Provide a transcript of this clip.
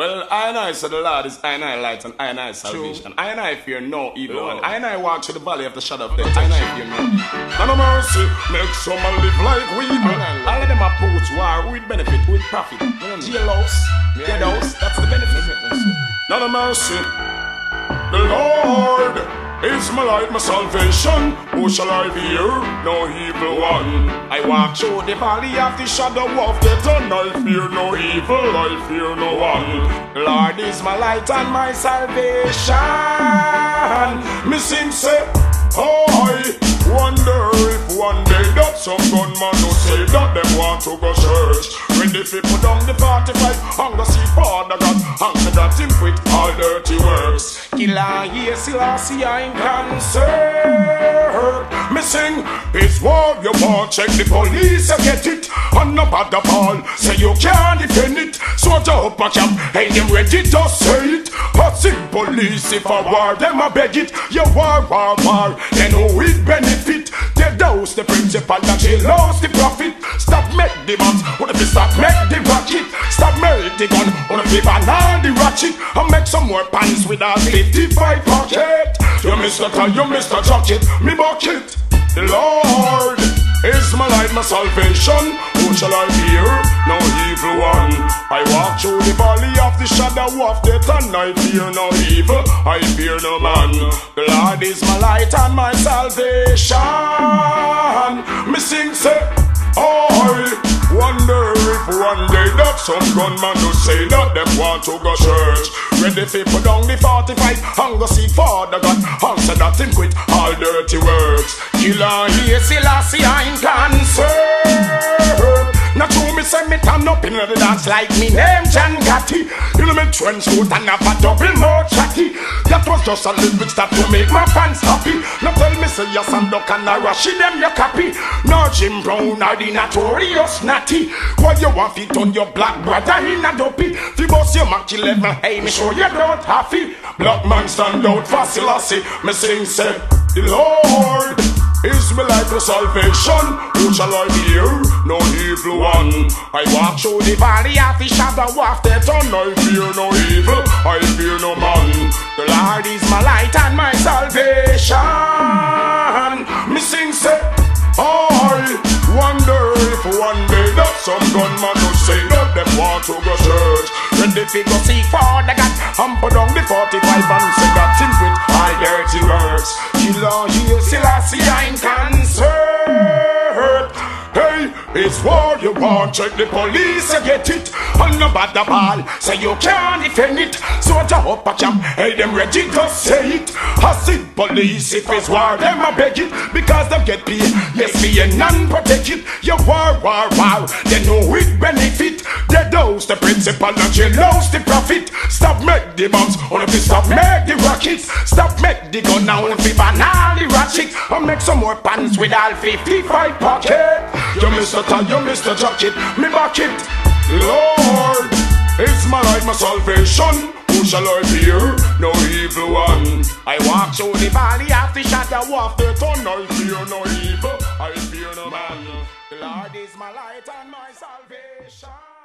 Well, I and I said the Lord is I and I light and I and I salvation. I and I fear no evil one. I and I walk through the valley of the shadow of death. I and I fear no. And no mercy, make some live like we. All of them approach war with benefit, with profit. Jailhouse, deadhouse, that's the benefit. None of mercy. The Lord is my light, my salvation. Who shall I fear? No evil one. I walk through the valley of the shadow of death, And I fear no evil, I fear no one. Lord is my light and my salvation. Me sing say, oh, I wonder if one day that some gunman will say that them want to go church. Ready fi put down the 45, hunger see Father God, hunger got him quit all dirty works. Killer, yes, Selassie, I'm concerned. Me sing, it's war you want, check the police, you get it. And no bother ball, say you can't defend it. Soldier up a camp, hey, them ready to say it. Hot sick police, if a war, them a beg it. You war, war, war, then who it benefit? They dose the principal, that she lost the profit. Stop make the with a 55 pocket. You Mr. Tie, you Mr. Jacket, me bucket. The Lord is my light, my salvation. Who shall I fear? No evil one. I walk through the valley of the shadow of death, and I fear no evil. I fear no man. The Lord is my light and my salvation. Day that some gunman will say that them want to go church. Ready fi put down the 45 and go see Father God. Answer that him quit all dirty works. Killer, yes, Selassie, I'm concerned. Now true me say me turn up in the dance like me name John Gotti You know me trench coat and have a double more chatty just a little bit stuff to make my fans happy. Now tell me say yes and duck and a rush them you copy. No Jim Brown or the notorious natty. Why you want fit on your black brother in a dopey? The boss you Mach 11 hey me sure you don't have it Black man stand out for Selassie. Me sing say the Lord is my life for salvation. Who shall I fear? No evil one. I walk through the valley of the shadow of death, and I fear no evil. I fear no man. The Lord is my light and my salvation. Me sing say, I wonder if one day that some gunman will say that them want to go church. Then they figure see Father God, and put down the 45 and say that you want, check the police, you get it. And no bother ball, say you can't defend it. So I up a camp, hey, them ready to say it. I see police, if it's war, them a beg it. Because them get paid, yes, me and none protect it. You war, war, war, they know it benefit. They dose the principal and you lose the profit. Stop make the bombs, or if you stop make the rockets. Stop make the gun now, if you ban the ratchet. And make some more pants with all 55 pocket. You Jacket, me back it. Lord, it's my life, my salvation. Who shall I fear? No evil one. I walk through the valley of the shadow of death, and I fear no evil. I fear no man. The Lord is my light and my salvation.